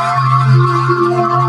Música